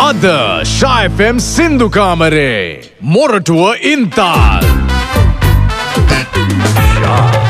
අද ශයිෆම් සින්දු කාමරේ. මොරටුව ඉන්තාල්. සමල්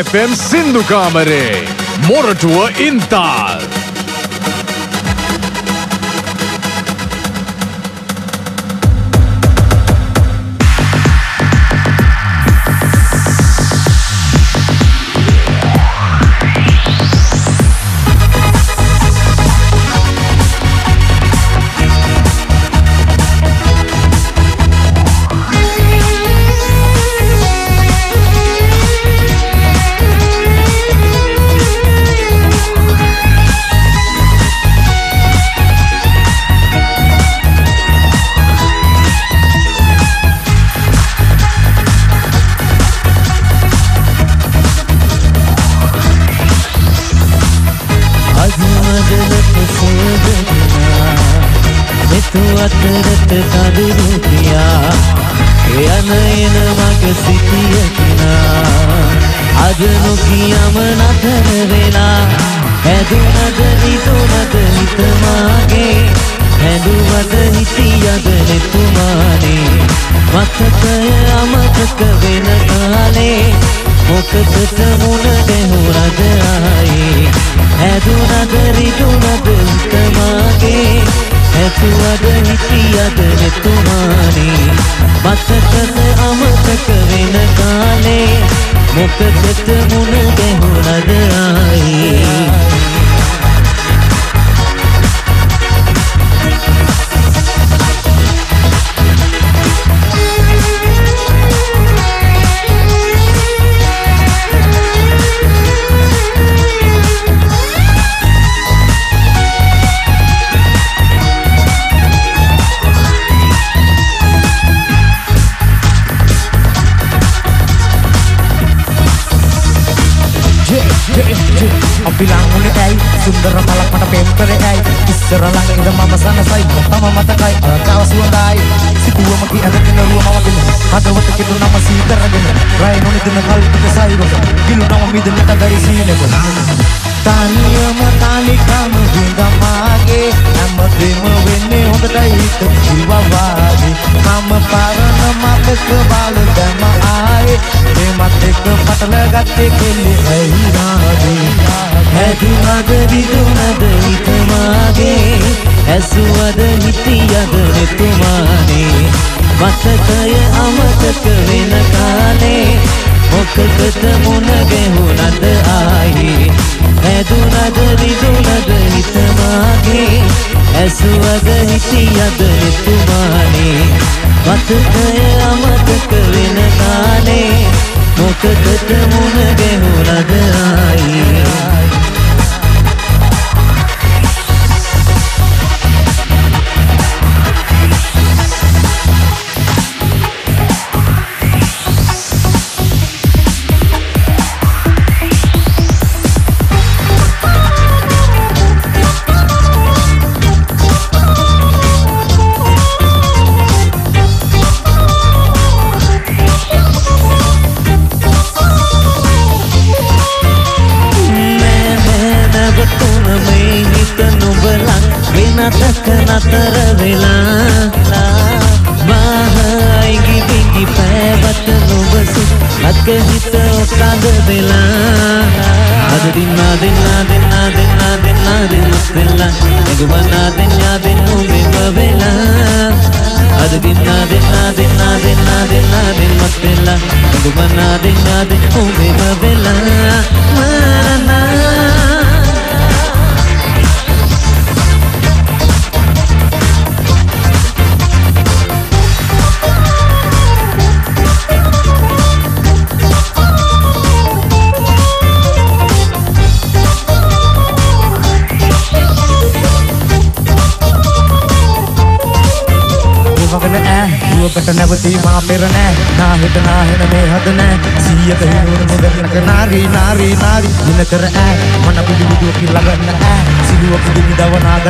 ශයිෆම් සින්දු කාමරේ මොරටුව ඉන්තාල් අදමදලට අමතක වෙන කාලේ මොකදට මුණ ගැහුණද ආයේ? හැදුනද රිදුනද හිතමාගේ හැතුවද හිටියද නෙතුමානේ? මතකද අමතක වෙන කාලේ මොකදට මුණ ගැහුණද ආයේ? රයි නොනිදින කල්පිත සයිරොක කිලු නම මිදෙන්නට ගයි සීනෙක තනියම තනිකම විඳමාගේ හැමදේම වෙන්නේ හොඳටයි හිත කිව්වා වාගේ මම පරණ මතක බල දැම ආයේ. මේ මතක පටල ගත්තේ කෙල්ලේ ඇයි නාගේ හැදුනද විදුනද හිතමාගේ? ඇසුවද හිටියද නෙතුමානේ? මතකය අමතක වෙන කාලේ මොකකද මුණ ගැහුණද ආයේ? හැදුනද විදුනද හිතමාගේ? ඇසුවද හිටියද නෙතුමානේ මතකය අමතක වෙන කාලේ මොකකද මුණ ගැහුණද ආයේ?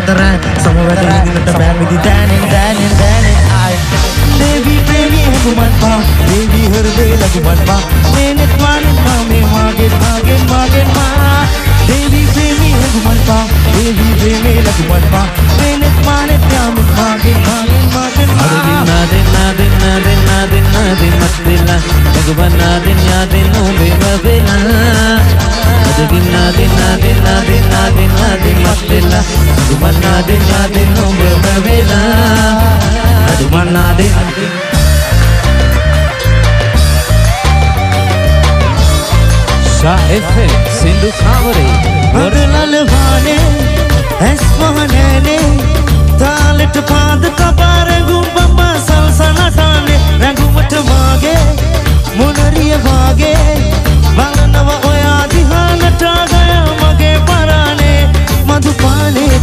Inglaterra, somos verdes. මන්නාදෙන් ආදෙන් ඔබම වෙලා. අදු මන්නාදෙන් ශාෆේ සින්දු කාවරේ බරලල් වානේ ඇස් වහනනේ තාලෙට පාද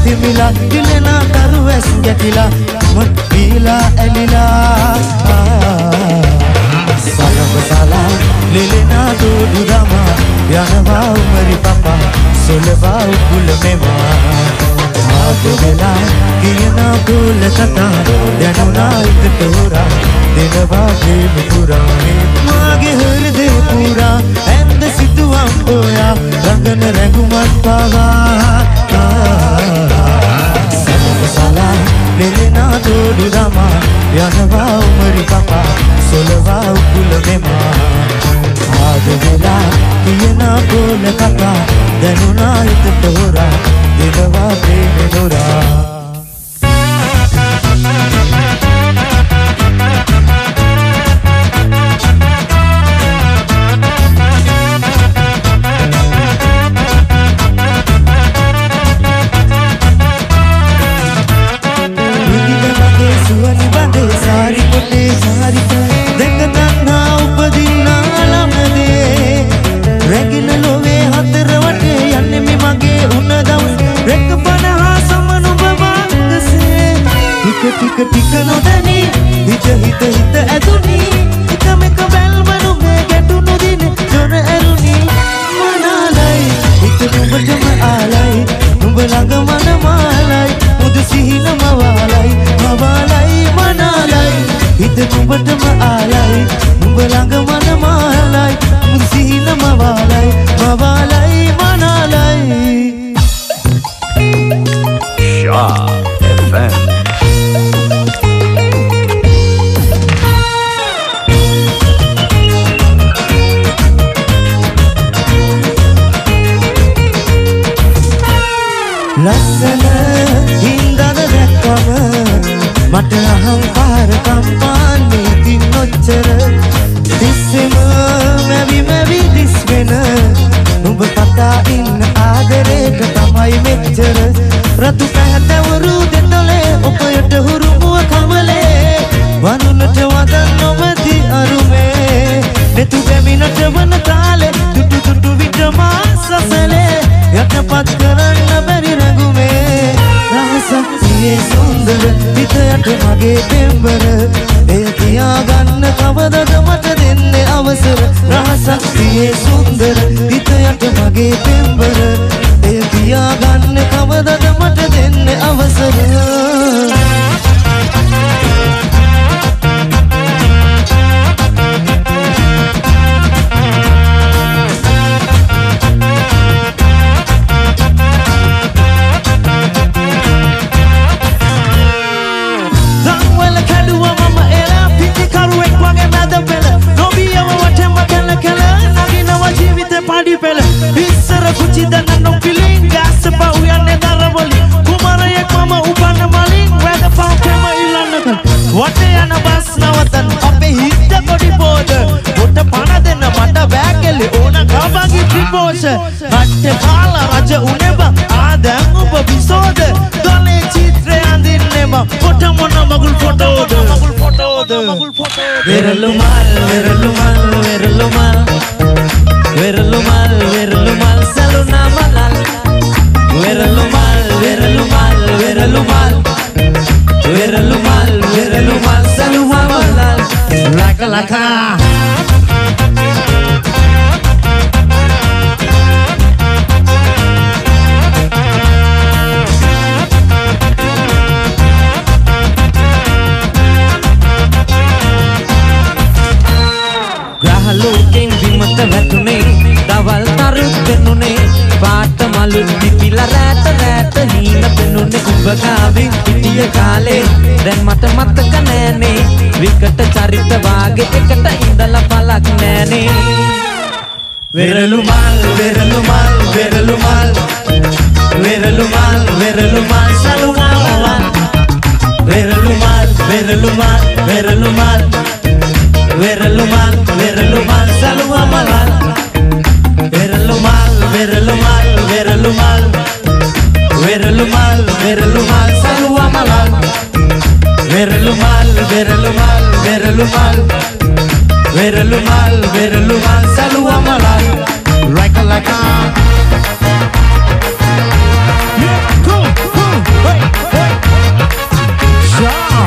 දිමිලා දිලෙන කරු ඇස් ගැටිලා මත් පීලා ඇලිලා. සලම සලා ලෙලෙන දූදු දමා යනවා උමරි පපා සොලවා උකුල මෙවා. මාතු වෙලා කියන කෝල කතා දැනුණා ඉත තෝරා දෙනවා ගේම පුරා. මාගේ හෘදේ පුරා ඇන්ද සිතුවම් පෝයා රඟන රැඟුමක් පාවා. සමසලා මෙලෙනා දෝඩු දමා යනවා උමරි කපා සොලවා උකුල මෙමා ආද වෙලා කියනා කෝල කතා දැනුනා හිතට හොරා දෙනවා ප්‍රේම දොරා වෙරළු මල් වෙරළු මල් සලුවා මලල් Laka laka Shah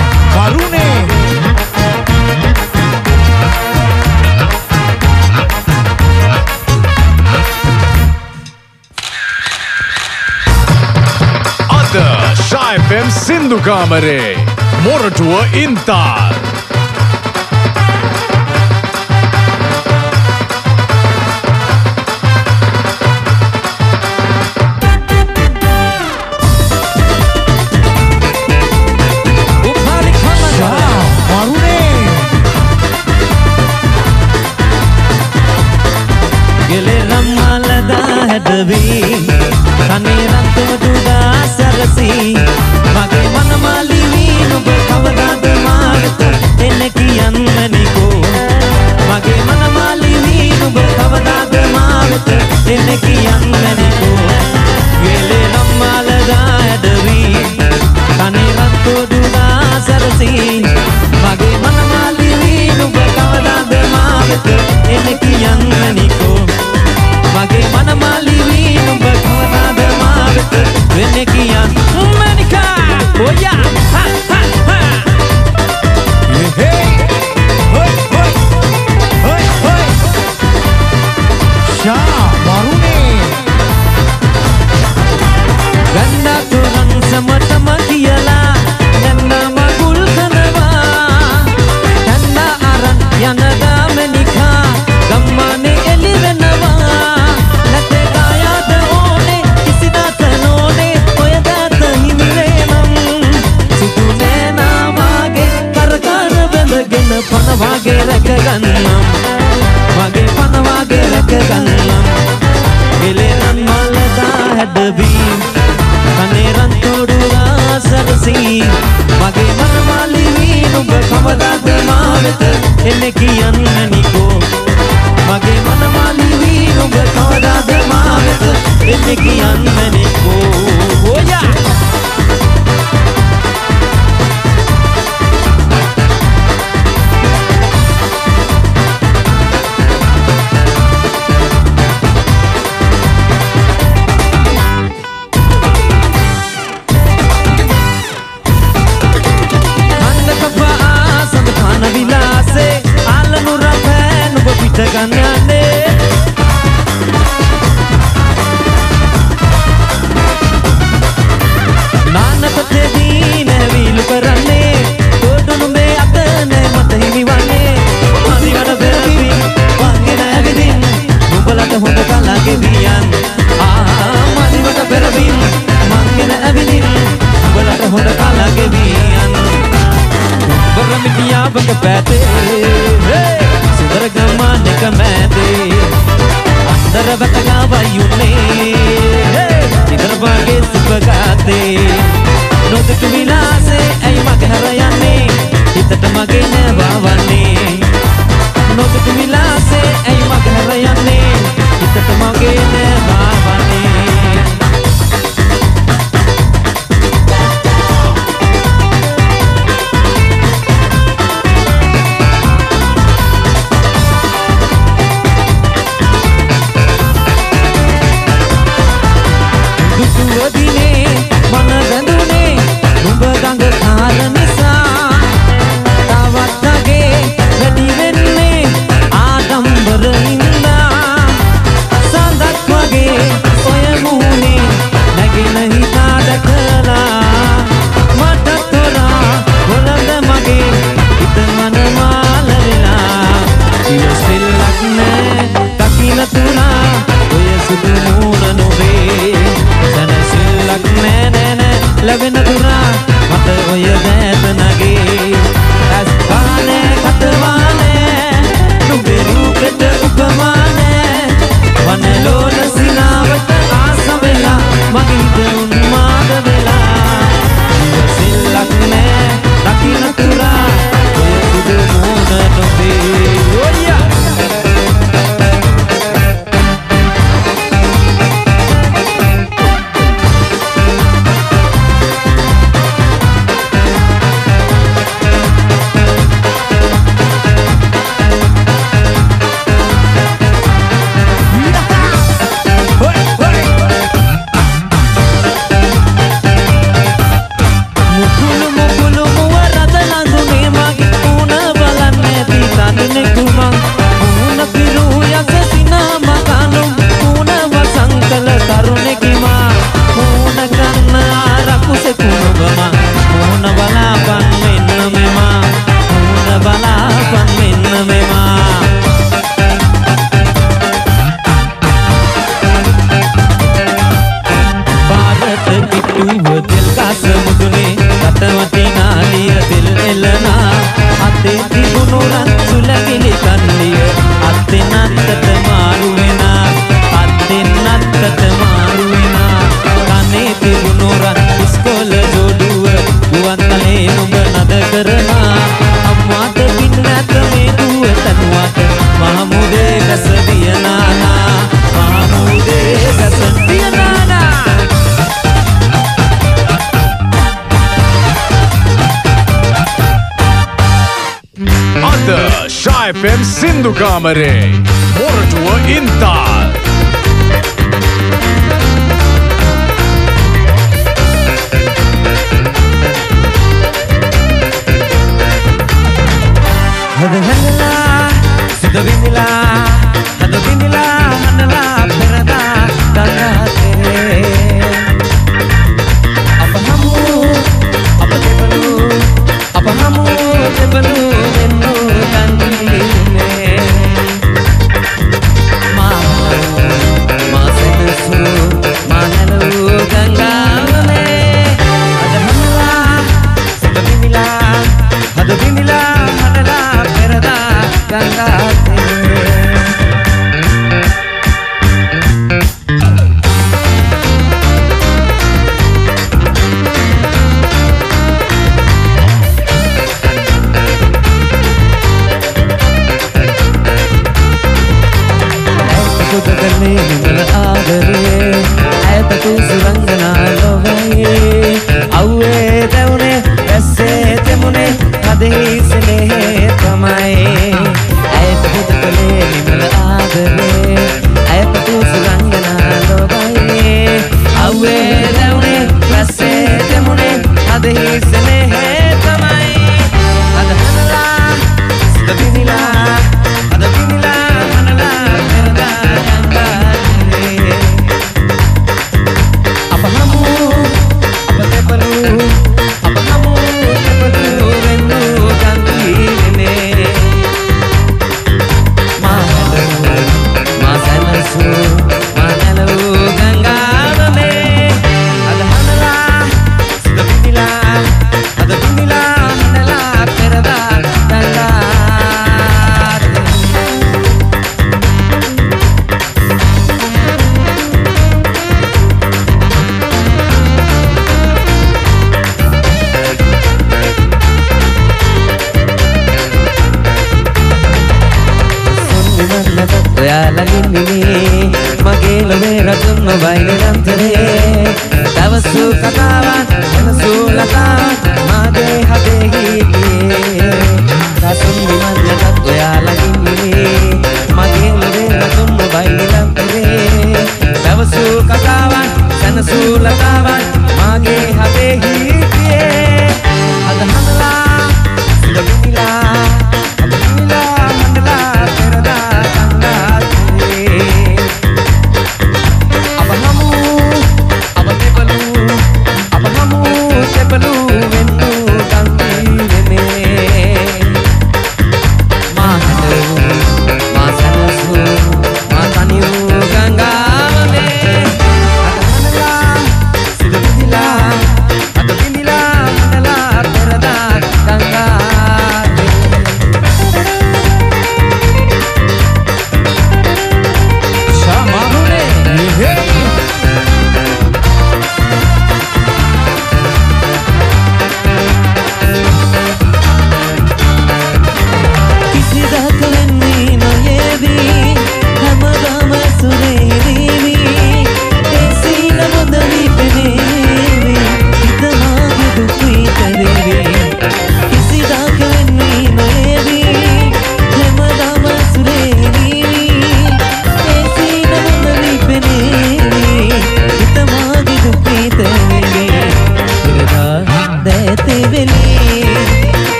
ಕಣ್ಣೇ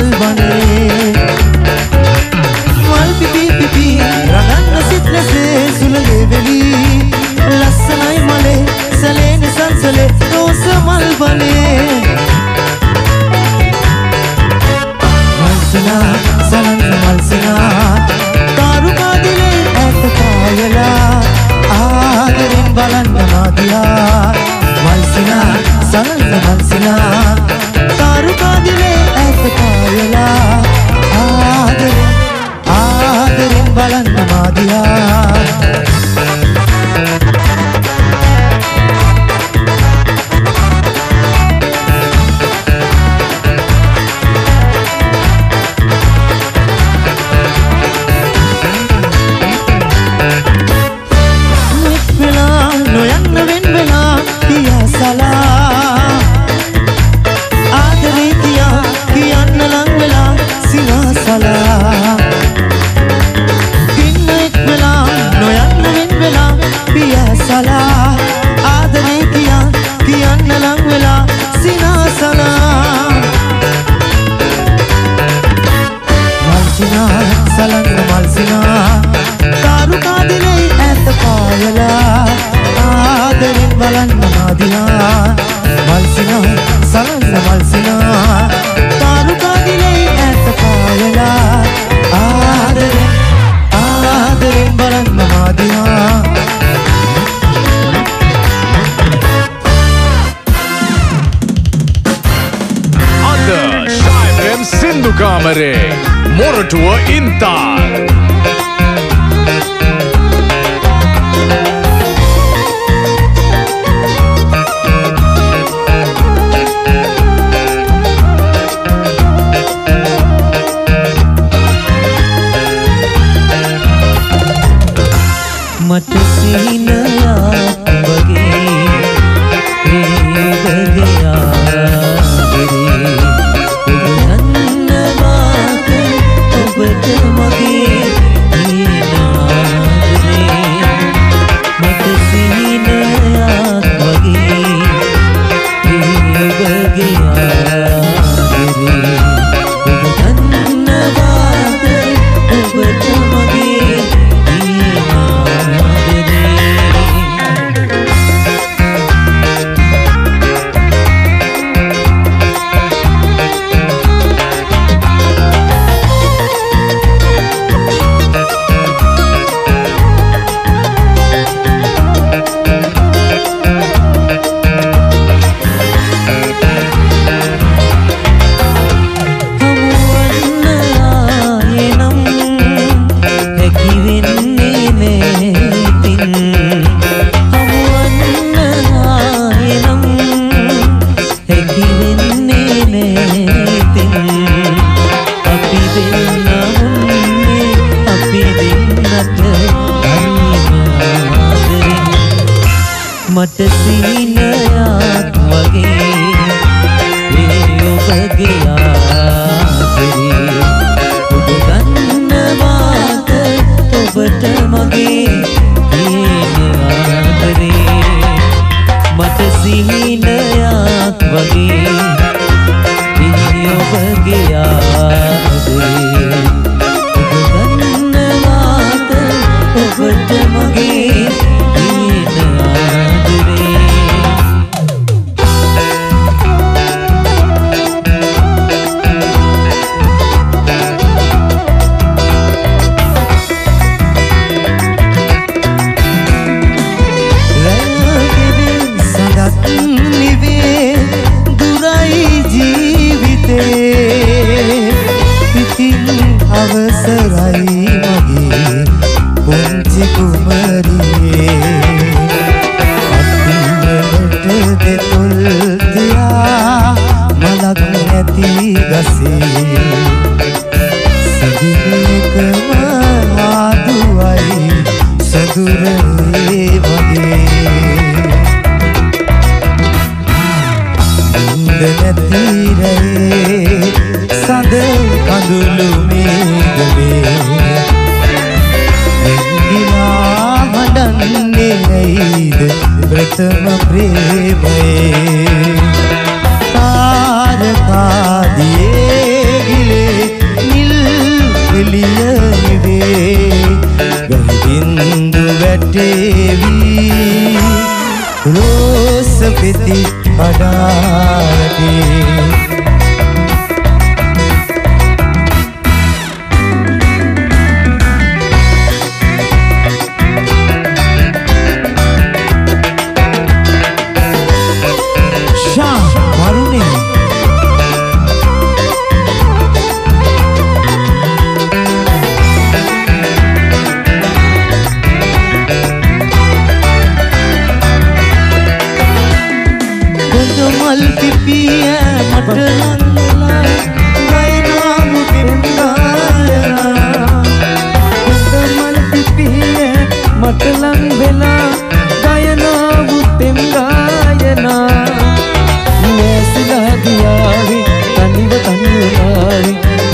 salvan.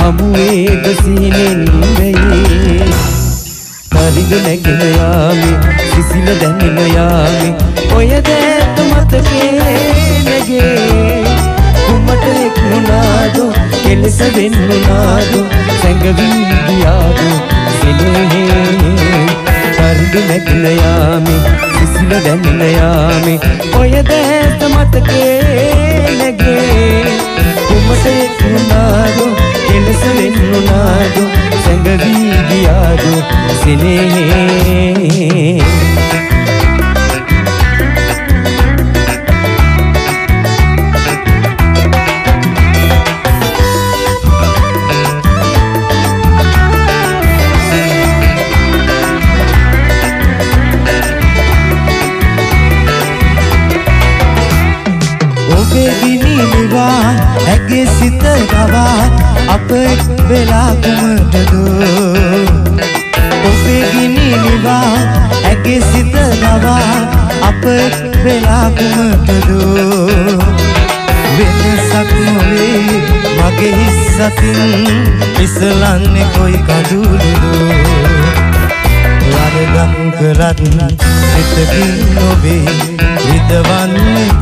හමුවේ ගසීනෙන් වෙයි පරිග නැගෙන යාමේ සිසිල දැනෙන යාමේ. ඔය දැත මතකේ නැගේ. කුමට එක්ුණාද කෙලෙස වෙන්නුනාද සැඟවී ගියාද සෙනෙහේ. පරිග නැගෙන යාමේ සිසිල දැනෙන යාමේ. ඔය දැත මතකේ නැගේ. කුමට එක්ුණාද කෙලෙස වෙන්නුනාද? සැඟවී ගියාද? සෙනෙහේ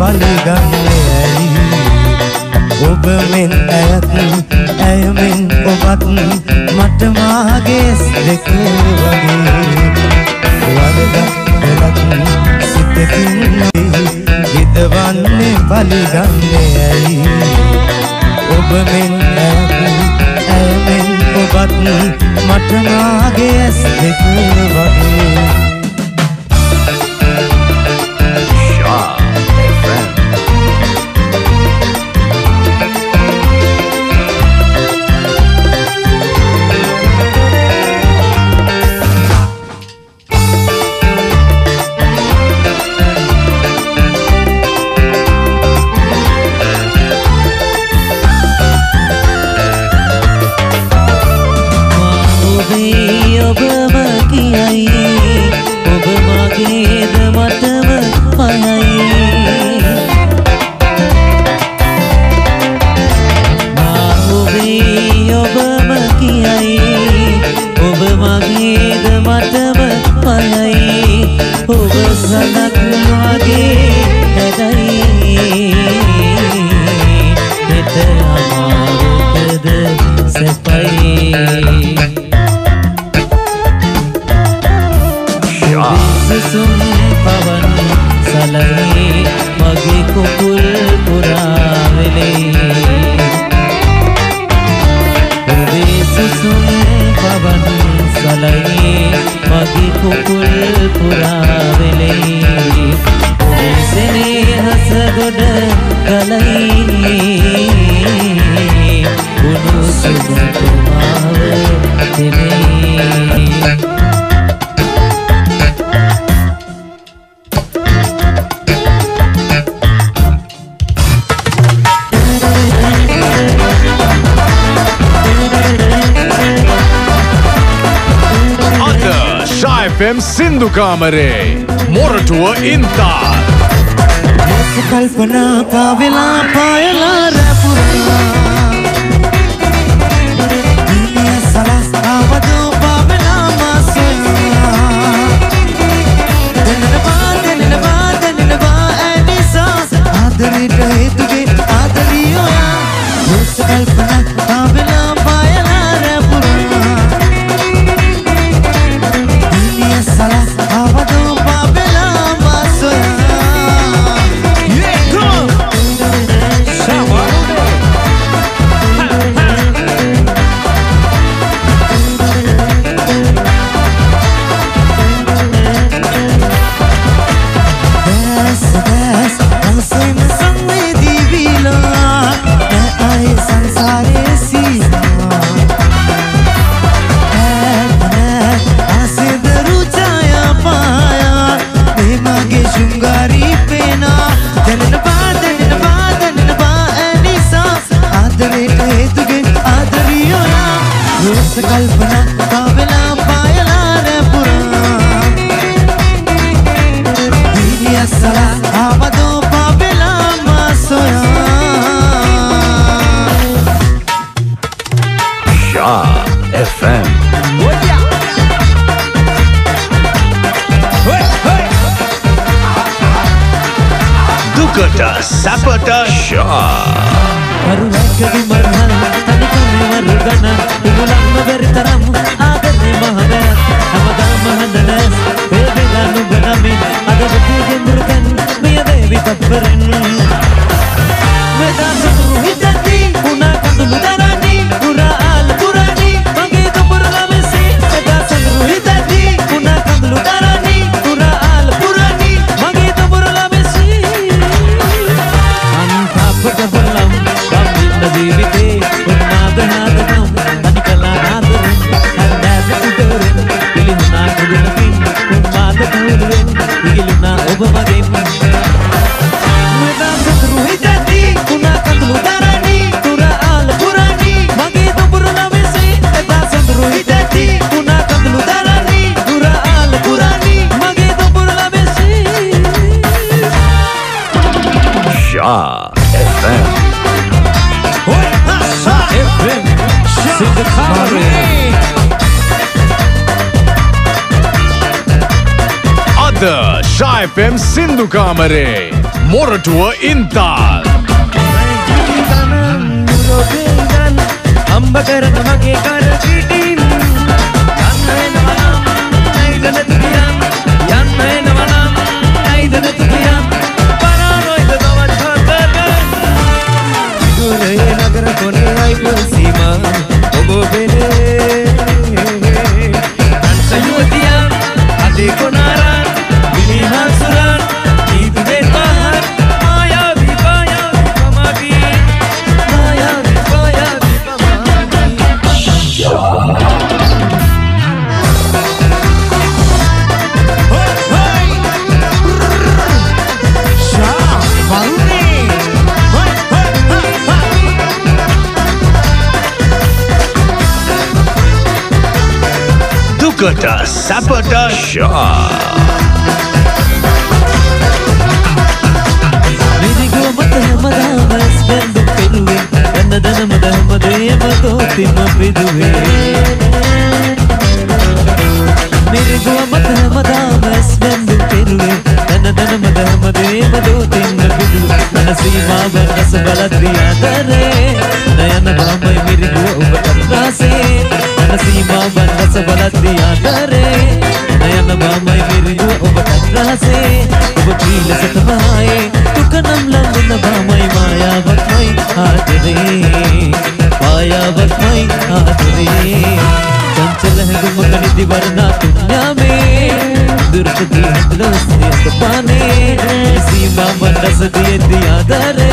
හිතවන්නේ පලිගන්නේ ඇයි ඔබ මෙන් ඇයත් ඇය මෙන් ඔබත් මට මාගේ දෙක වගේ වරදම් කරත් සිතකින් නොවේ හිතවන්නේ පලිගන්නේ ඇයි ඔබ මෙන් ඇයත් ඇය මෙන් ඔබත් මට මාගේ ඇස් දෙක වගේ සුසුම් පවන් සලයි මගේ කුකුල් පුරාවෙලේ ඔබේ සෙනෙහස ගොඩ කලයි උණුසුම තුමාව දෙනේ FM Sindukamare Morotua Intar ශායපම් සින්දුකාමරේ Moratuwa ඉන්තාල් අම්බ කරන මගේ කරචිට கொக்கோட்டா சப்போட்டா ஷா ಮೆರುಗುವ ಮದ ಮದ ಬಸ್ ಬಂದು ಪೆರುವೆ ನನ್ನ ದನ ಮದ ಮದೇವದೋ ತಿನ್ನ ಬಿಡು ನನ್ನ ಸೀಮಾ ಬರಸ ಬಲದ್ರಿಯಾದರೆ ನಯನ ಬಾಂಬೆ ಮಿರುಗುವ ಉಪತಂತ್ರಾಸೆ नसीमा बनस बलत दिया करे। नयन बामय मेरी दु उब रसे उब पील सत तुक नम लंदन बामय माया बकमय हाथ रे। माया बकमय हाथ रे। चंचल है गुम कनि दीवारना दुनिया में। दुर्ग की हतलो से पाने सीमा बनस दिए दिया दरे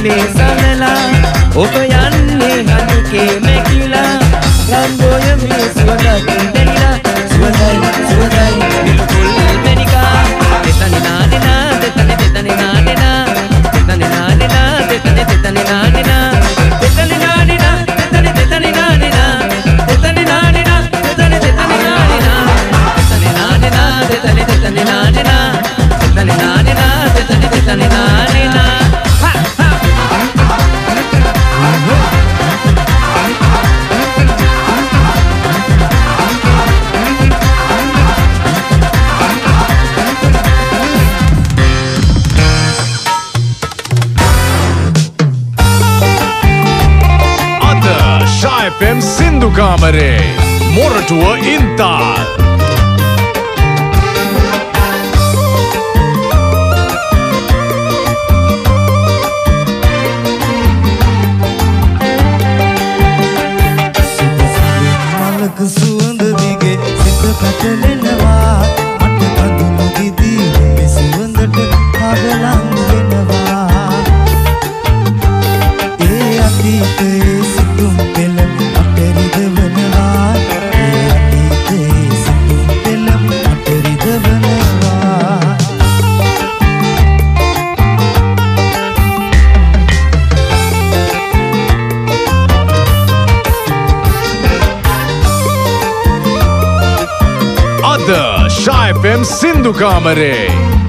යන්නේ සඳලා. ඔබ යන්නේ හඳුකේ මැකිලා. රම්බෝය මේ සුවඳක් to it ಕಣ್ಣು ಕಾಮರೆ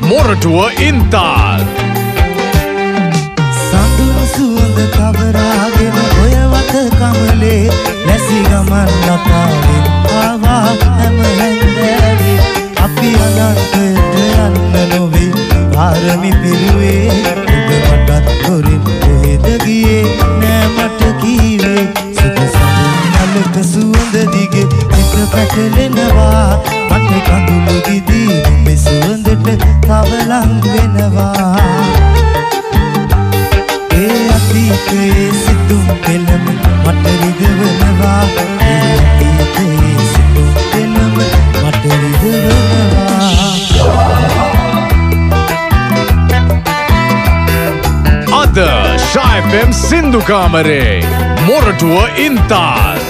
ಮೊರಟುವ ಇಂತಾದ್. Radiokameré. Mordua Intas.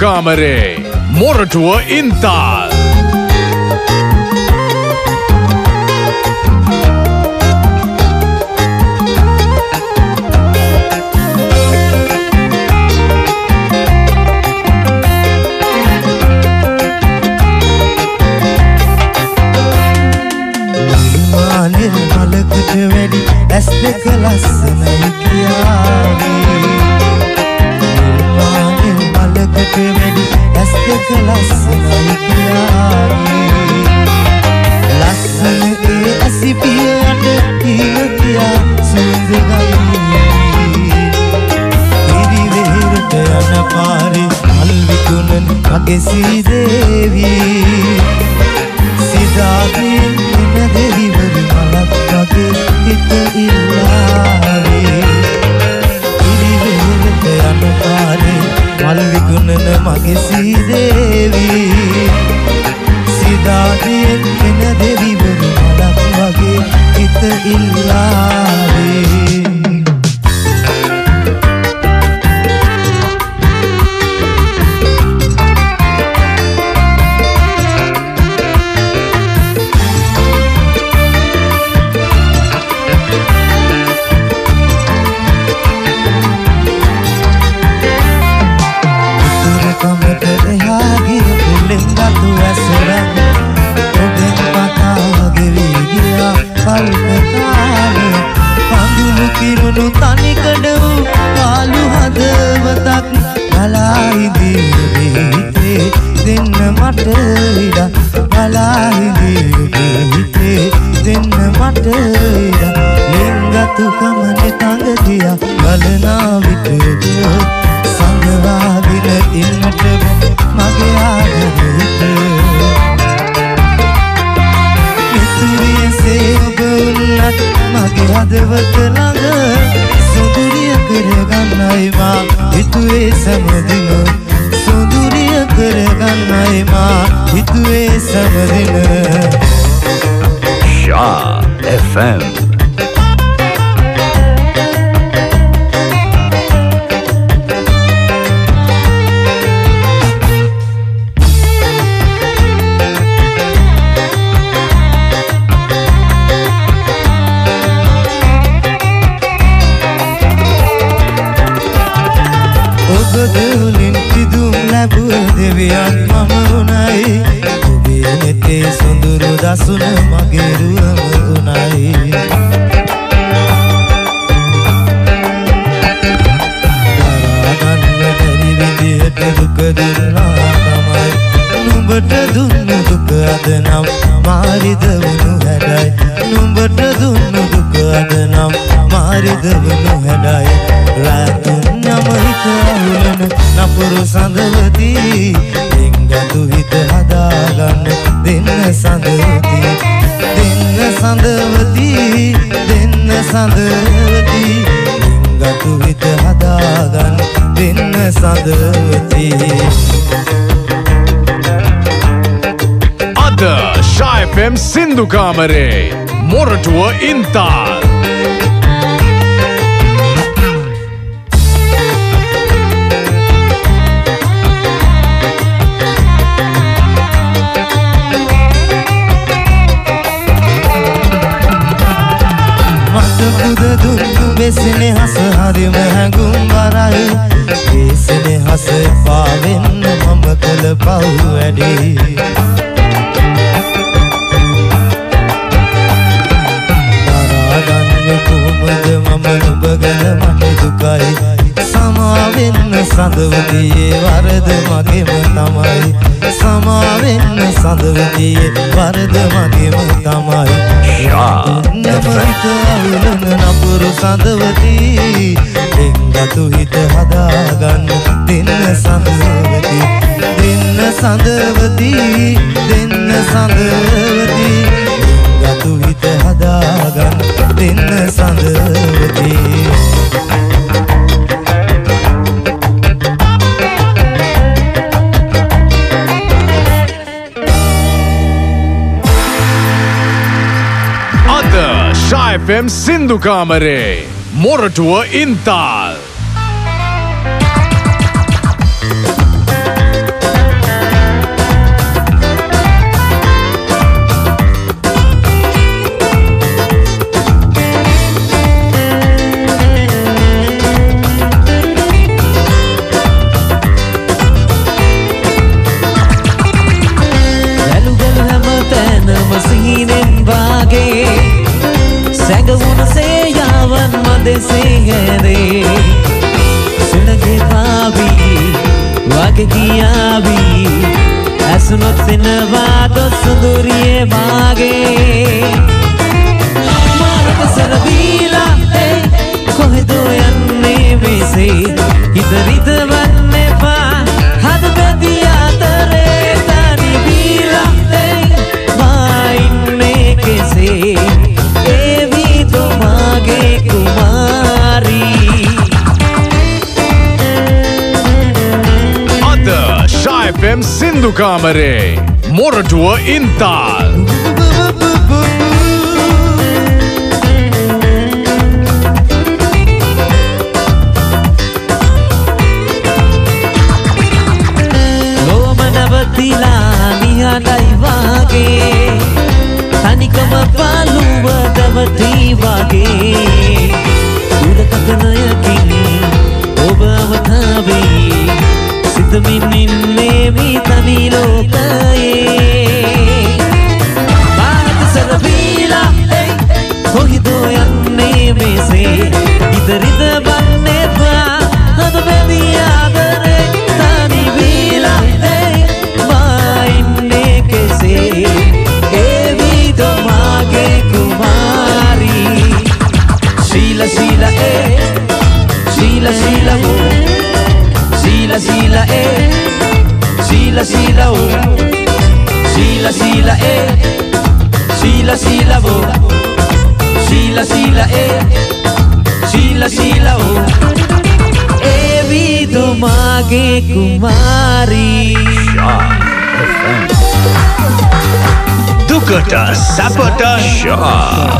ಕಾಮರೆ ಮೊರಟುವ ಇಂತಾಲ್ හිතුවේ සැමදින සොඳුරිය කරගන්නයි මා හිතුවේ සැමදින. ශා FM දොති අද ශායපෙම් සින්දුකාමරේ මොරටුව ඉන්තාල්. මට පුද දුන්නු වෙසෙන හස හරිම හැඟුම් වරයි. වල පව් වැඩේ. දරාගන්නේ කොහොමද මම නුඹ ගැන මට දුකයි? සමාවෙන්න සඳවතියේ වරද මගේම තමයි. සමාවෙන්න සඳවතියේ වරද මගේම තමයි. නමත අවුලන නපුරු සඳවතිී දෙන්නතු හිත හදාගන්න දෙන්න සඳවතිී. දෙන්න සඳවදී දෙන්න සඳවදී ගතු හිත හදාගන්න දෙන්න සඳවදී අද ශායෆම් සින්දු කාමරේ Moratuwa ඉන්තා Sindhu Kamare ಮೊರಟುವ ಇಂತಾಲ್. sila sila ho Sila sila eh. Sila sila ho Sila sila eh. Sila sila ho Sila sila eh. Sila sila ho Evi tumage kumari. Shah. Dukata Sapata Shah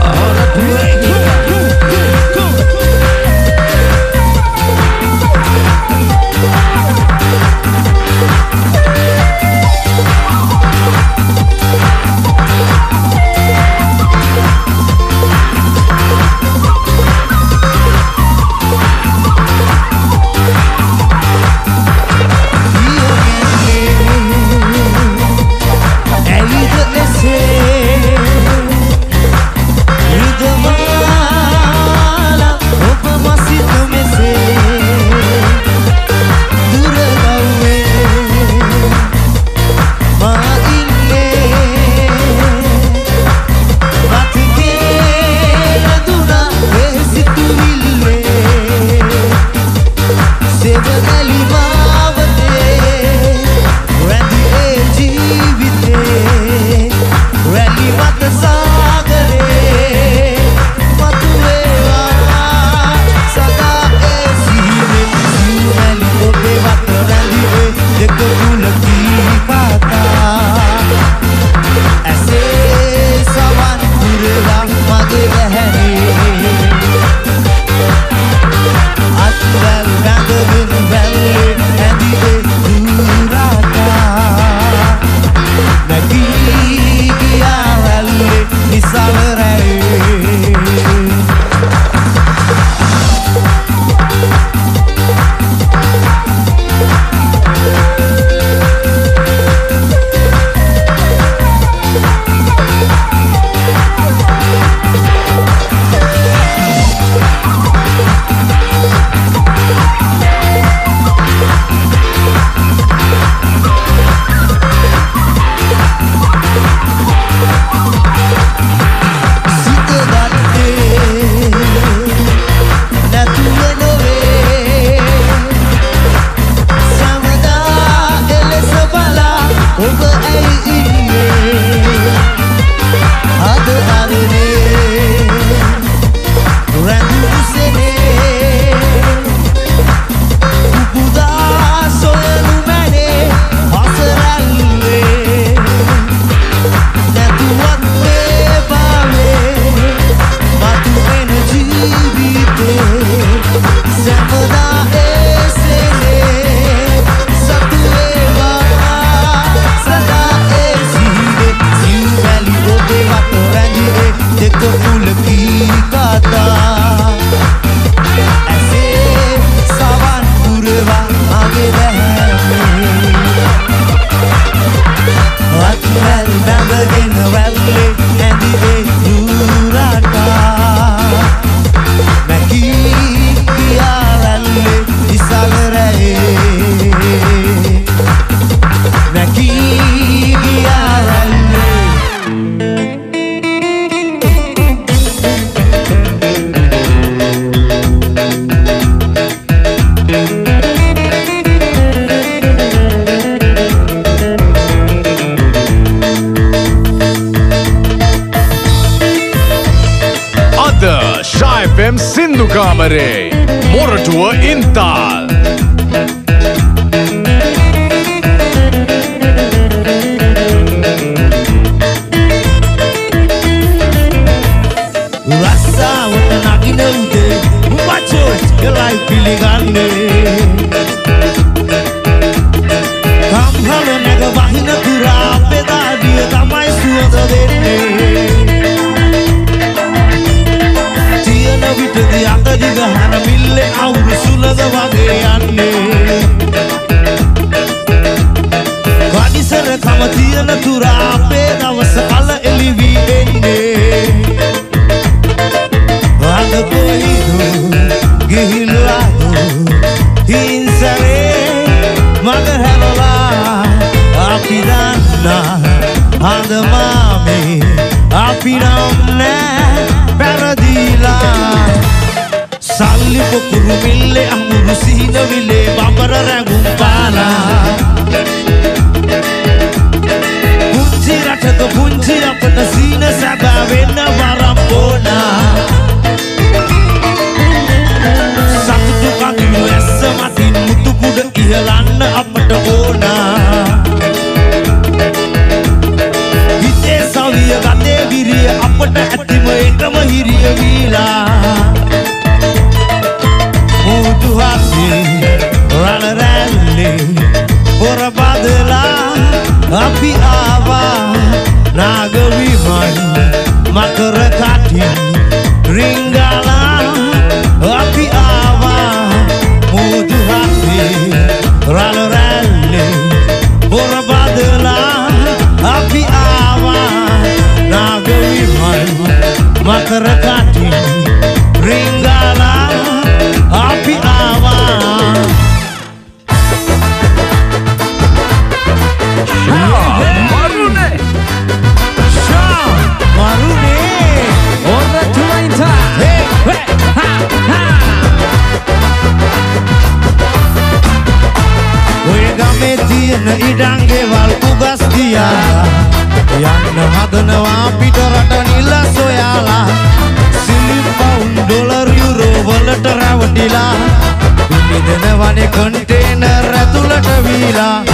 තමයි පිළිගන්නේ. කම්හල නැග වහින තුරා පෙදාඩිය තමයි සුවඳ දෙන්නේ. තියෙන විටදි අතදිග හන මිල්ලේ අවුරුසු වුණා හඳමාමේ අපි නම් නෑ පැරදිලා. සල්ලි පොකුරු මිල්ලේ අමුරු සිහින විලේ බඹර රැගුම් පාලා. පුංචි රටක පුංචි අපට සීන සැබෑ වෙන්න වරම් Ávila. විඳින වනේ කන්ටේනර් ඇතුළට වීලා.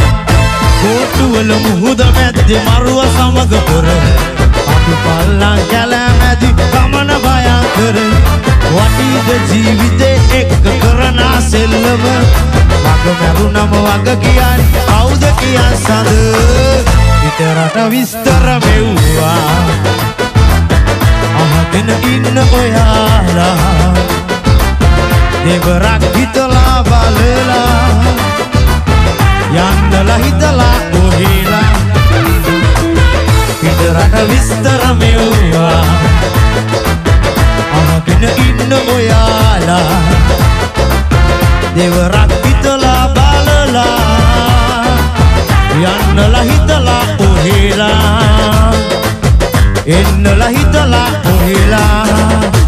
කෝටුවල මුහුද මැද්දේ මරුව සමග පොර. අපි පල්ලං කැලෑමැදි ගමන භයංකර වටීද ජීවිතේ එක්ක කරන සෙල්ලම. මග මැරුණම වග කියන් කවුද කියන් සඳ පිටරට විස්තර මෙව්වා. අහගෙන ඉන්න ඔයාලා. දෙවරක් හිතලා බලලා යන්නලා හිතලා ඔහෙලා පිටරට විස්තර මෙව්වා. අහගෙන ඉන්න ඔයාලා. දෙවරක් හිතලා බලලා යන්නලා හිතලා ඔහෙලා එන්නලා හිතලා ඔහෙලා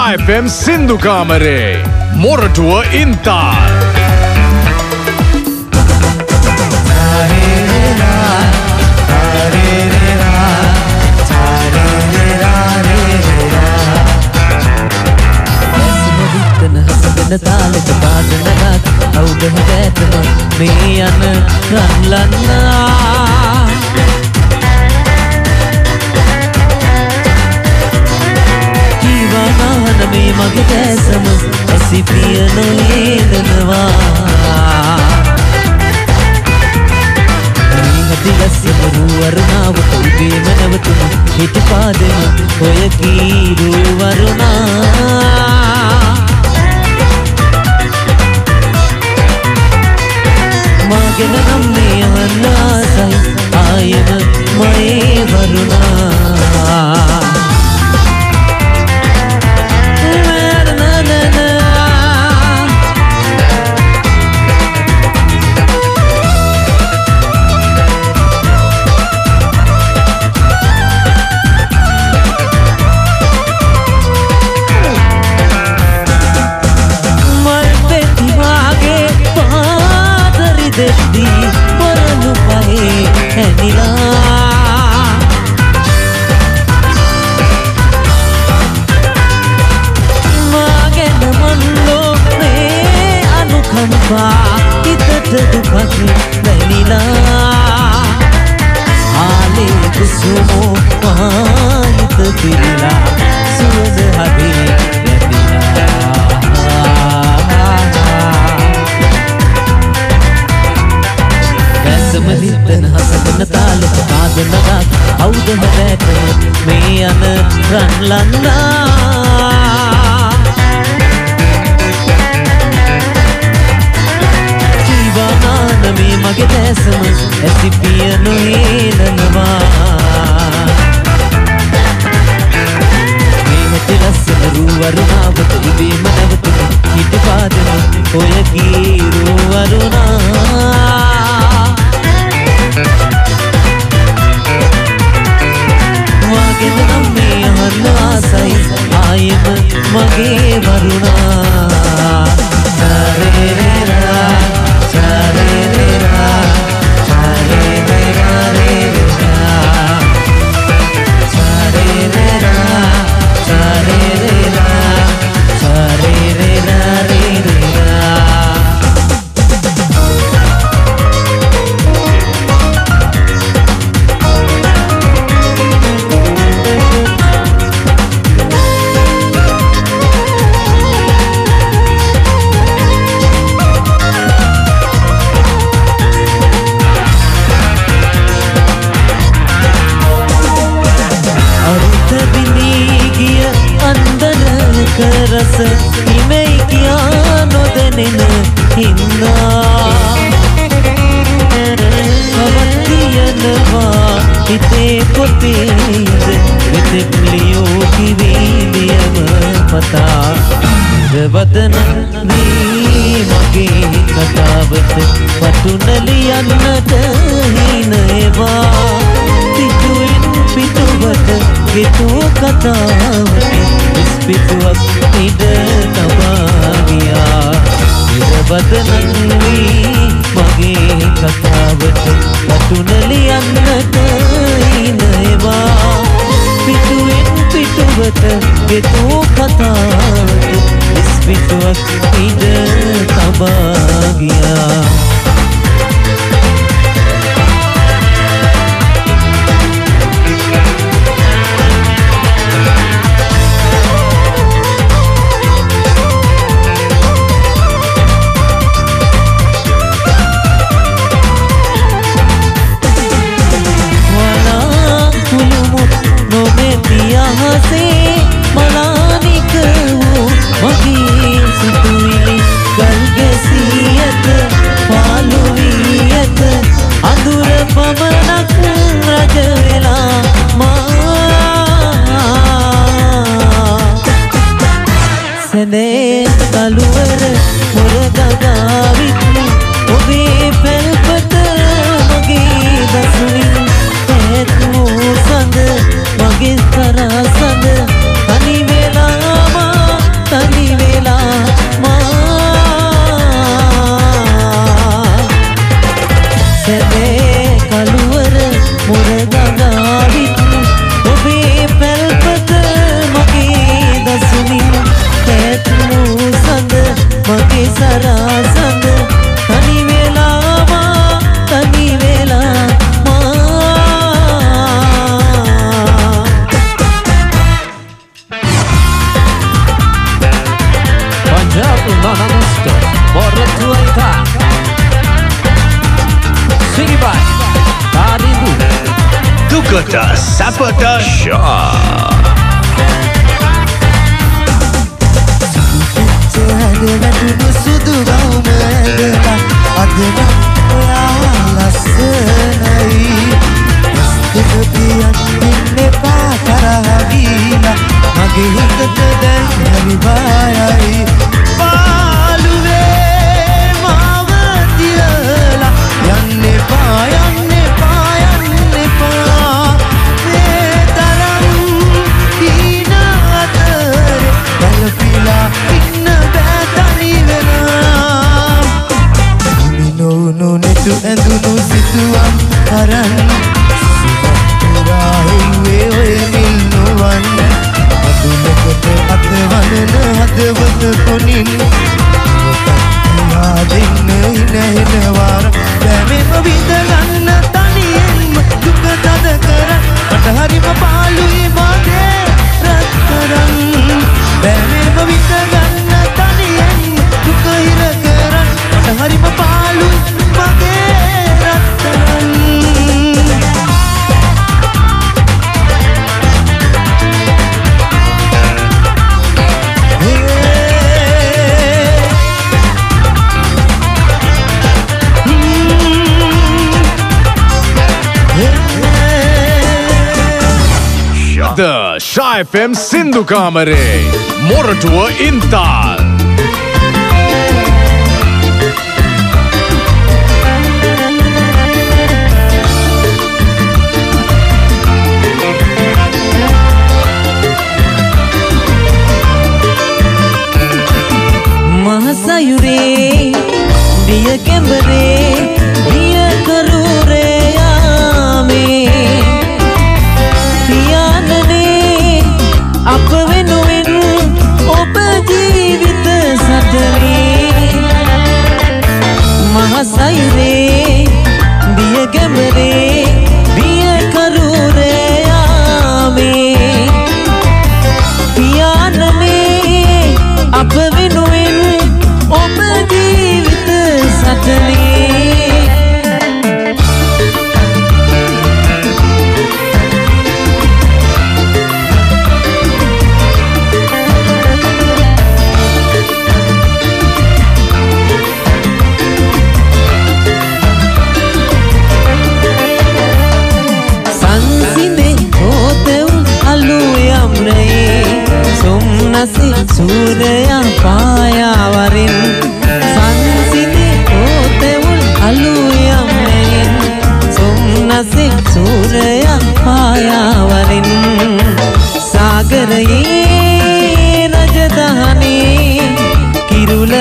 ශයිෆම් සින්දුකාමරේ මොරටුව ඉන්තාල් සිනදිත්තන හසගෙන තාලෙට පාදනගත් අවුදහ ඇතම මේ යන රන්ලන්නා ජීවනාහන මේ මගේ කෑසම ඇසි පිය නොලේදනවා හති ලස්සන රුවරුණාවට ඉබේම නැවතුන හිටි පාදෙම ඔය කීරු වරුණා. මාගෙන නම් මේ අහන්නාසයි ආයම මයේ වරුණා. පාදරි දෙද්දී පොරලු පහේ හැනිලා මාගෙන මන්ලෝ මේ අනුකම්පා හිතට දුකක් දැනිලා. ආලේ කුසුමෝ මහිත පිරිලා. යන රන්ලන්නා ජීවමාන මේ මගේ දැසම ඇති පිය නොහේලනවා මේමට ලස්සන රූවරුණාවට ඉබේම නැවතුන හිට පාදම ඔය ගී රූවරුණා Thank you. ಆಗಿದ ಮೇಹನ ಸೈ ಆಯಿನ ಮಗೆ Varuna ಸರೇ FM Sindhu Kamare. Moratuwa Intal.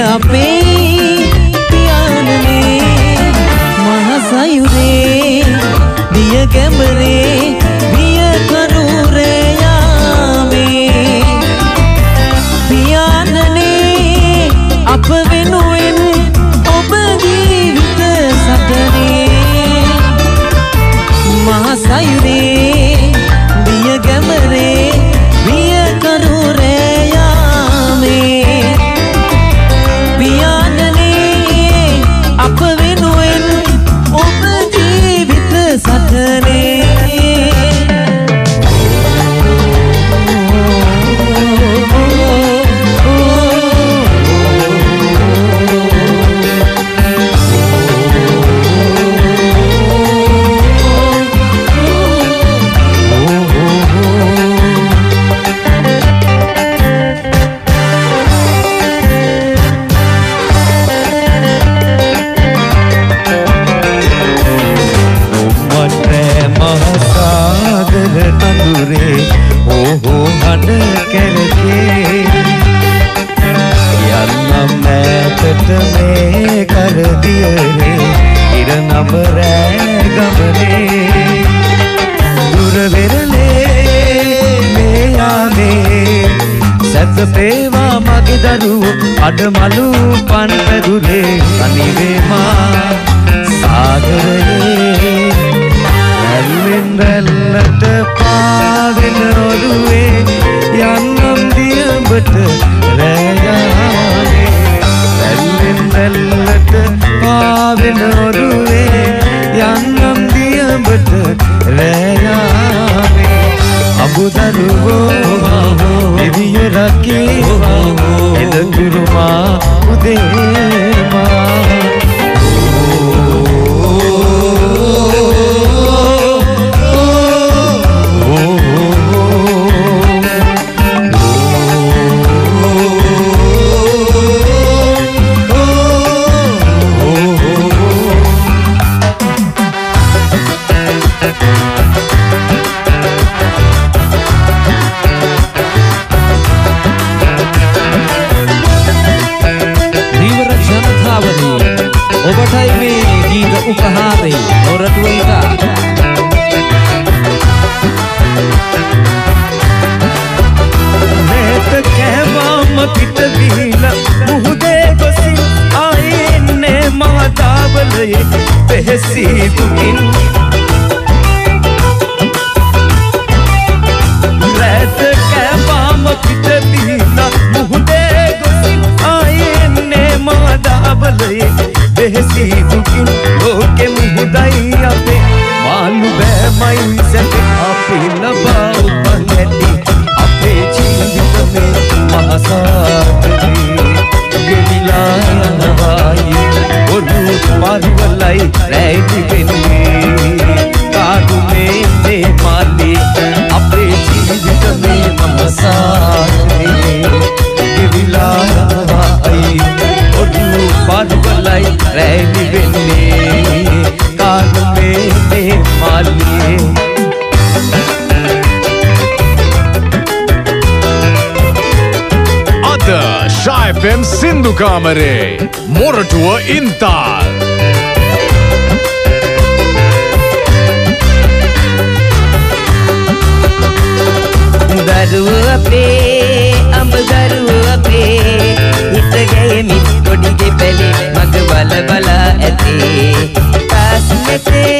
අපේ පියාණනේ මහසයුරේ දිය කැමර hermano පිරුමා උදේමා කාමරේ මොරටුව ඉන්තාල් දරුව අපේ අඹ දරුව අපේ. හිත ගැයමින් ගොඩිගෙ පැලේ මග වල බලා ඇතේ. තාස් නැතේ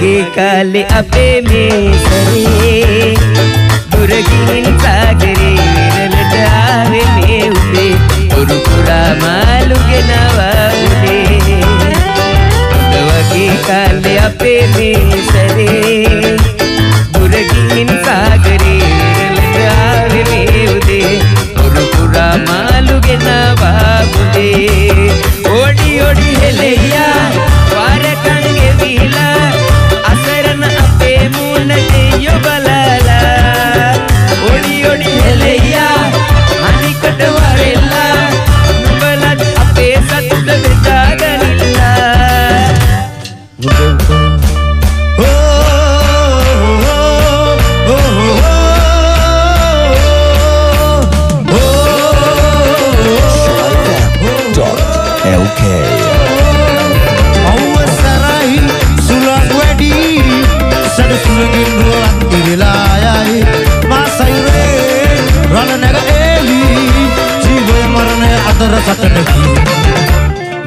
ගේ කාලේ අපේ මේ සරේ දුර ගිහින් සාගරේ විරලට ආවේ මේ උදේ උරු පුරා මාළු ගෙනවා උදේ වගේ කාලේ අපේ මේ සරේ දුර ගිහින් සාගරේ විරලට ආවේ මේ උදේ උරු පුරා මාළු ගෙනවා උදේ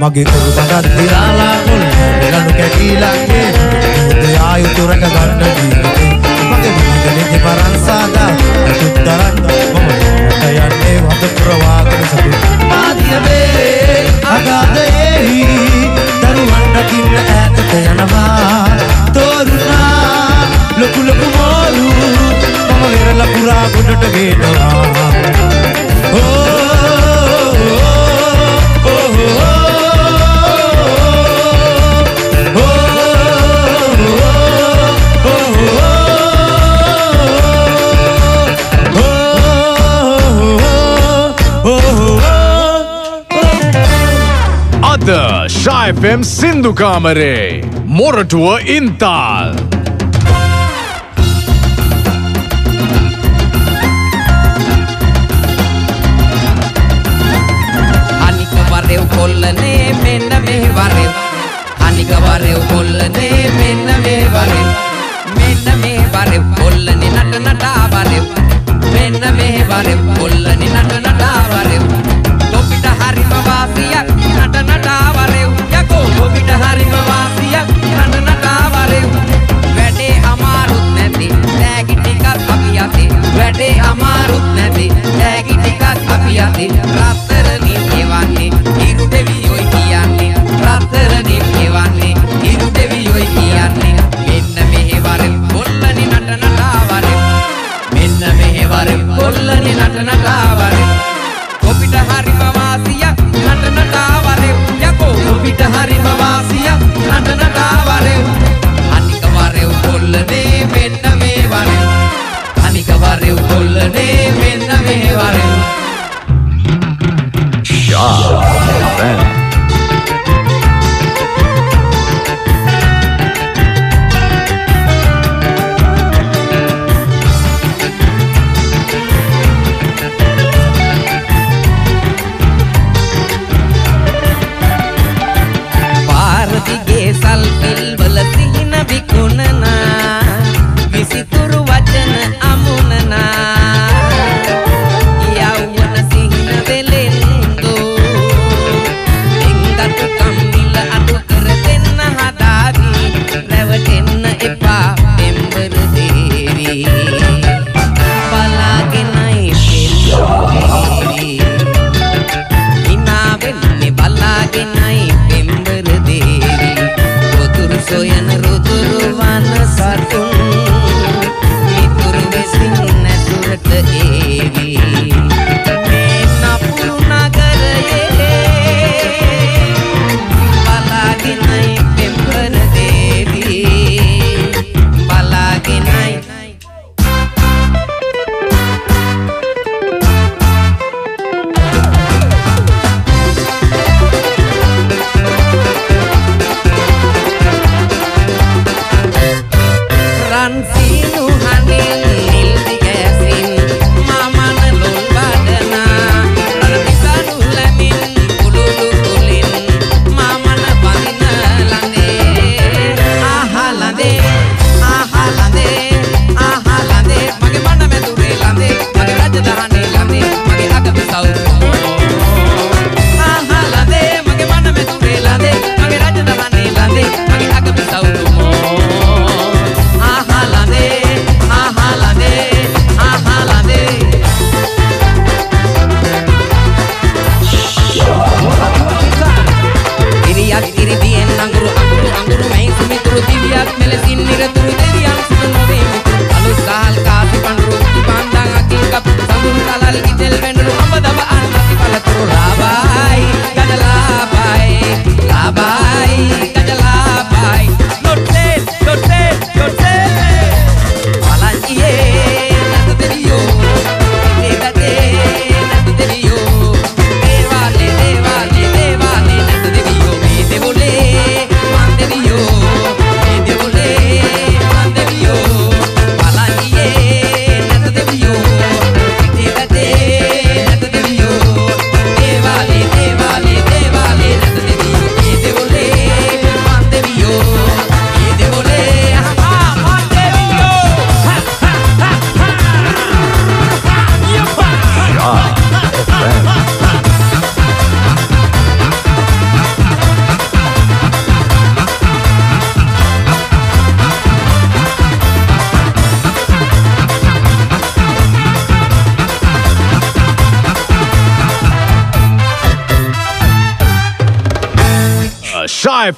මගේ ඔරු පටත් දිරාලා මුල් වෙලනු කැටීලාගේ යුද්ධ ආයුතු රැක ගන්න ජීවිතේ මගේ මීගලෙදි පරන් සාදා. අතුත් දරන්න මම රට යන්නේ වද පුරවාගෙන සතු. මාදියවේ අගාධයෙහි දරුවන් රකින්න ඈතට යනවා. තෝරුණා ලොකු ලොකු මෝරු මම වෙරළ පුරා ගොඩට ගේනවා. ශයිෆම් සින්දු කාමරේ මොරටුව ඉන්තාල් අනික වරෙව් කොල්ලනේ මෙන්න මේ වරෙව් අනික වරෙව් කොල්ලනේ මෙන්න මේ වරෙව් මෙන්න මේ වරෙව් කොල්ලනේ නට නටා වරෙව් මෙන්න මේ වරෙව් කොල්ලනේ නට නටා වරෙව් via il ratto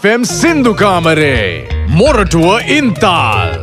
FM Sindhu Kamare. Moratua Intal.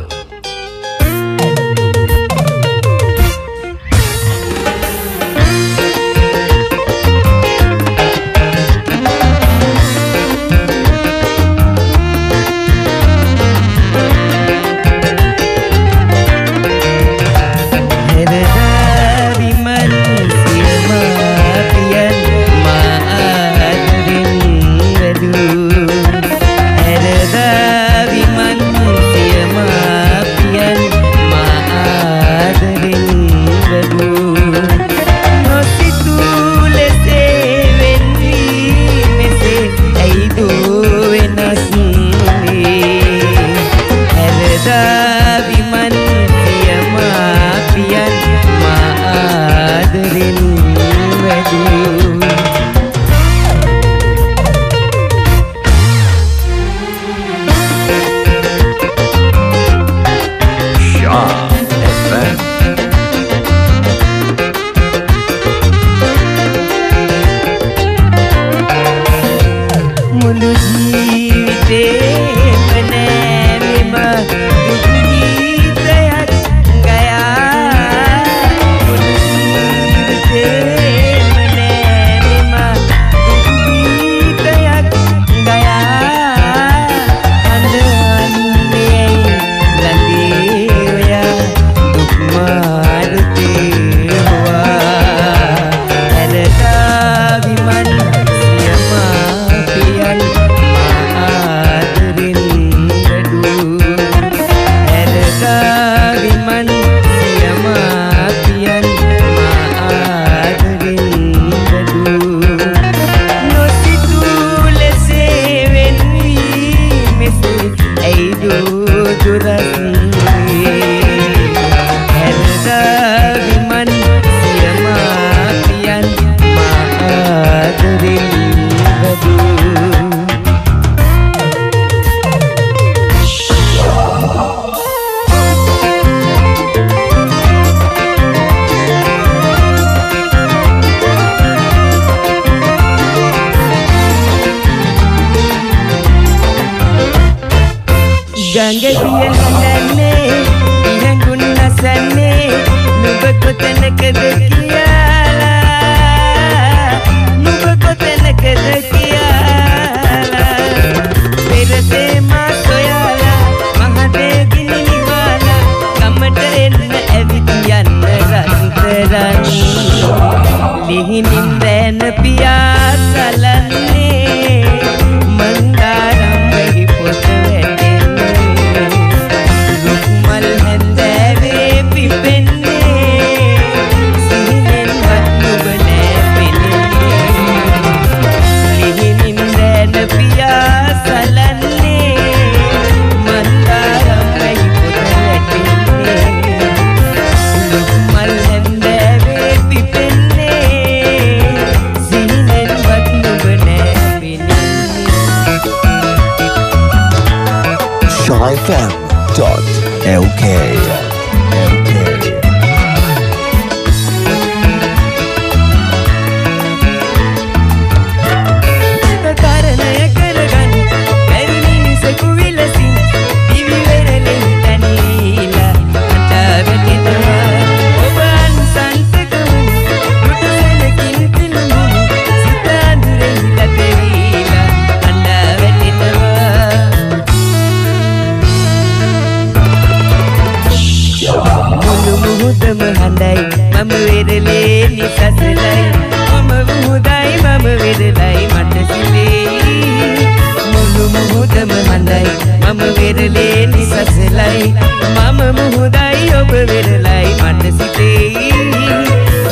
පෙරලේ නිසසලයි. මම මුහුදයි ඔබ වෙරලයි මට සිතේ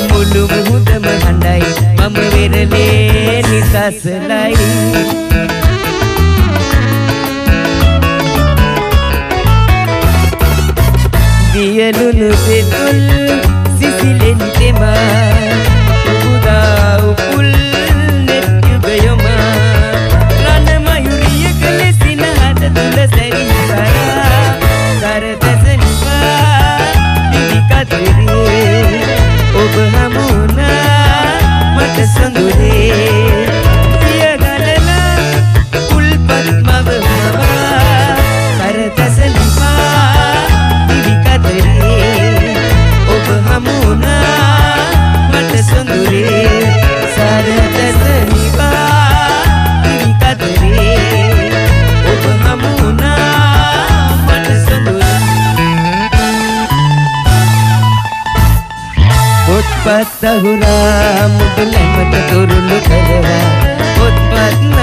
මුළු මුහුදම හඬයි මම වෙරලේ නිසසලයි. දියලුණු පෙතුල්ල తగురా ముద్దులమ్మట దొరులు కదరా ఉత్పత్న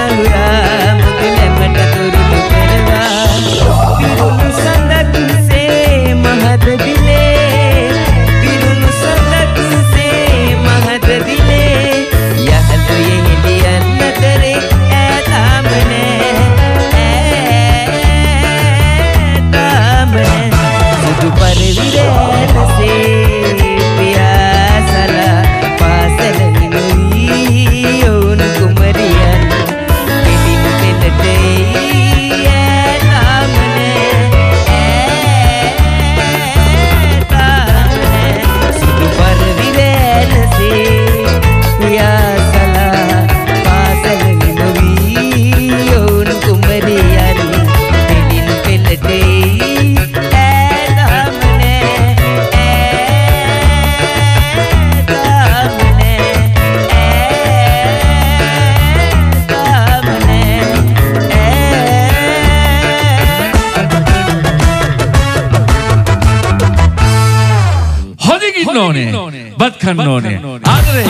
කන්න ඕනේ. ආදරේ.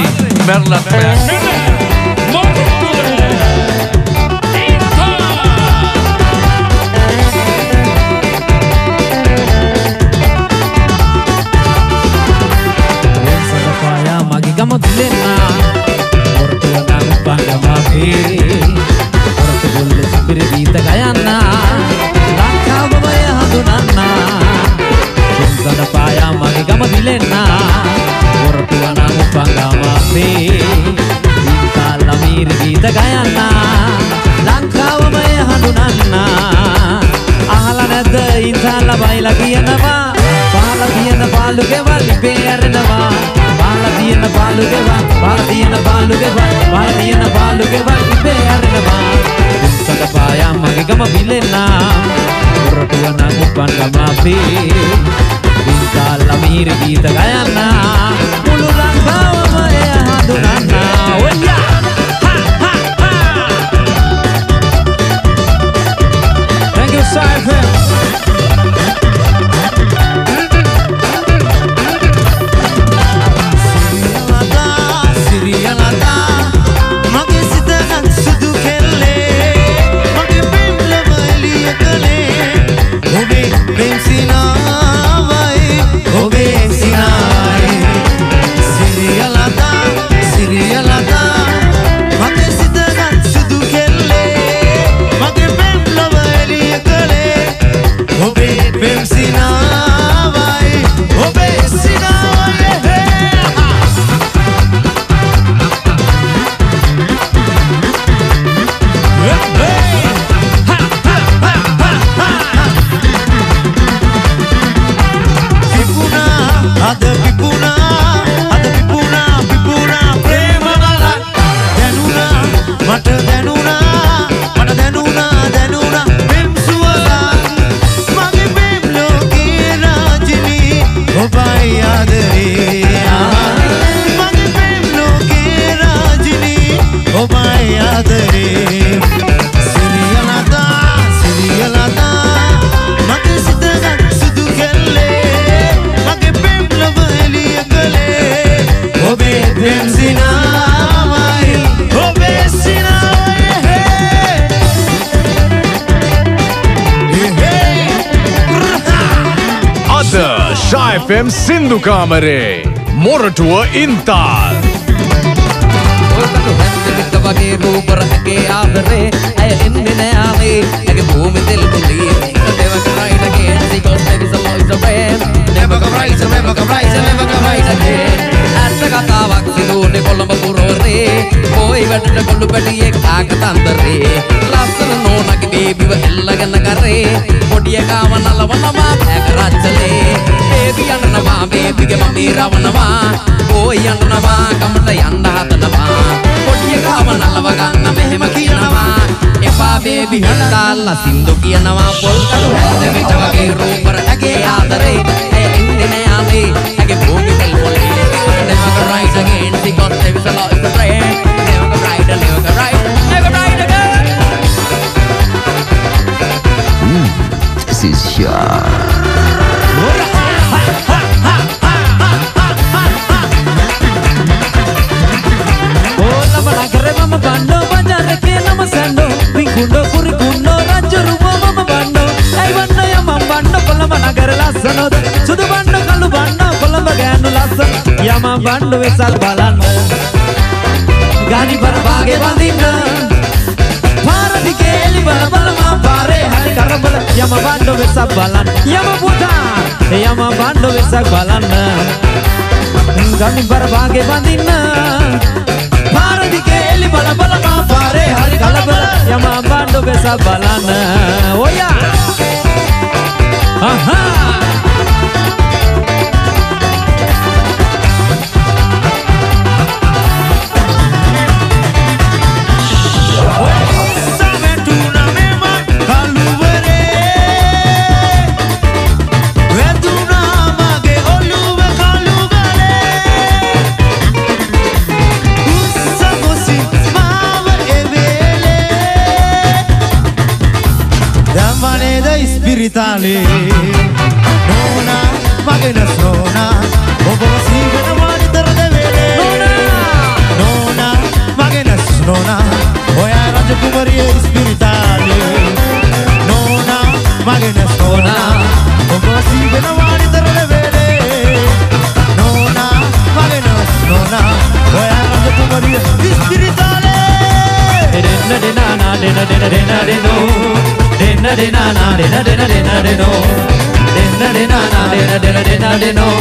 මැරලත් බෑ. සදපායා මගේ ගම දිලෙන්නා ඔරතුවනම් බංගමගේ ඔරතු ගොල්ල සිපිරි ගීත ගයන්නා අමීරි ගීත ගයන්නා. ලංකාවමය හඳුනන්නා. අහල නැද්ද? ඉන්සාල්ල බයිලා කියනවා. පාල තියෙන පාලු ගෙවල් ඉබේ ඇරෙනවා. පාල තියෙන පාලු ගෙවල් පාල තියෙන පාලු ගෙවල් පාල තියෙන පාලු ගෙවල් ඉබේ ඇරෙනවා. දුම්සක පායා මගේ ගම බිලෙන්නා උරටුව නම් උපන් ගම අපේ. වින්කාල් අමීර ගීත ගයන්නා. මුළු ලංකාවම එය හඳුනන්නා. ඔයා outside them. ශයිෆම් සින්දු කාමරේ මොරටුව ඉන්තාල් ඔල්කට හැන්දෙලිට වගේ රූපර ඇගේ ආදරේ ඇය එන්නේ නෑ ආවේ ඇගේ භූමි තෙල් කුලී never can ride again because there is a lot of pain never can rise never can rise never can ride again ඇත්ත කතාවක් සිදුවනේ කොළඹ පුරවරේ පොයි වැඩට කොළු පැටියෙක් ආකතන්දරේ ලස්සන නෝනගේ බේබිව එල්ලගෙන කරේ පොඩි එකාව නලවනවා බෑග රච්චලේ බේබි යන්නනවා බේබිගේ මමී රවනවා. පොයි යන්නනවා කමට යන්න හදනවා. පොඩි එකාව නලව ගන්න මෙහෙම කියනවා. එපා බේබි හින්දාල්ලා සින්දු කියනවා. පොල් කඩු හැන්ද විට වගේ රූපර ඇගේ ආදරේ. ඇය එන්නේ නෑ ආවේ. ඇගේ භූමි තෙල් පොලේ. Never gonna rise again. Because there is a lot in the brain. Never gonna ride, never gonna ride, never ride again. Hmm, this is Sean. කුඩ කුරි කුන්නෝ රජ්ජුරුවෝ මම බණ්ඩෝ ඇයි වන්න යම බණ්ඩ කොළඹ නගර ලස්සනොද සුදු බණ්ඩ කළු බණ්ඩ කොළඹ ගෑනු ලස්සන යම බණ්ඩ වෙසල් බලන්න ගානි පරපාගේ වඳින්න පාරදිගේ එලි බල බලමා පාරේ හරි කරබල යම බණ්ඩ වෙසක් බලන්න යම පුතා යම බණ්ඩ වෙසක් බලන්න ගනි පරපාගේ වඳින්න පාරදිගේ එලි බල බලමා පාරේ හරි කලබල යම බණ්ඩ වෙසක් බලන්න ඔයා අහා 那里。දෙන දෙන දෙනෝ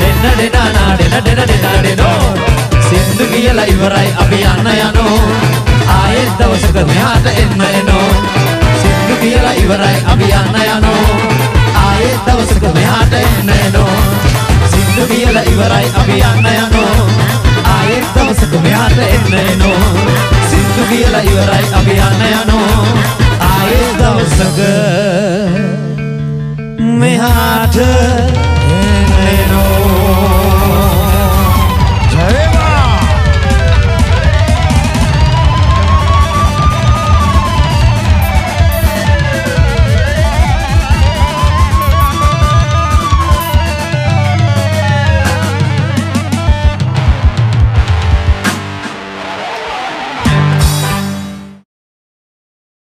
දෙන්න දෙනානා දෙන දෙන දෙන දෙනෝ සින්දු කියලා ඉවරයි අපි යන්න යනෝ. ආයෙත් දවසක මෙහාට එන්න එනෝ. සින්දු කියලා ඉවරයි අපි යන්න යනෝ. ආයෙත් දවසක මෙහාට එන්න එනෝ. සින්දු කියලා ඉවරයි අපි යන්න යනෝ. ආයෙත් දවසක මෙහාට එන්න එනෝ. සින්දු කියලා ඉවරයි අපි යන්න යනෝ. ආයෙත් දවසක මෙහාට moreno.